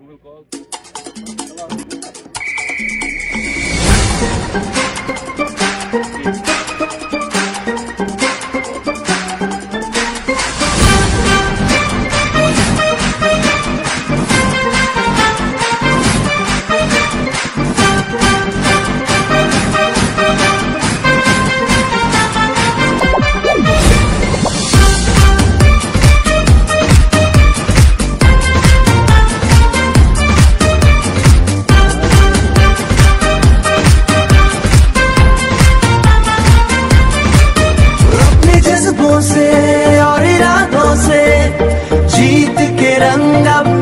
Hello. up.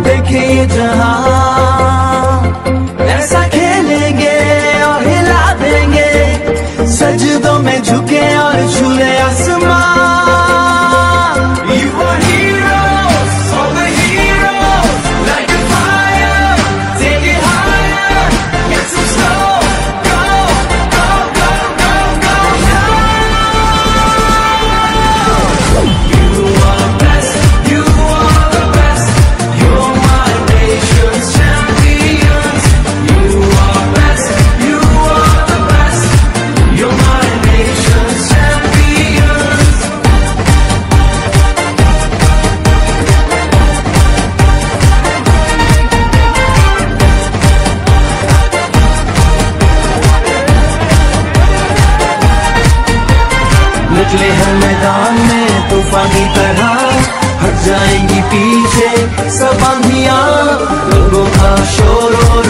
निकले हर मैदान में, तूफ़ान की तरह हट जाएँगी पीछे सब आंधियाँ, लोगों का शोर और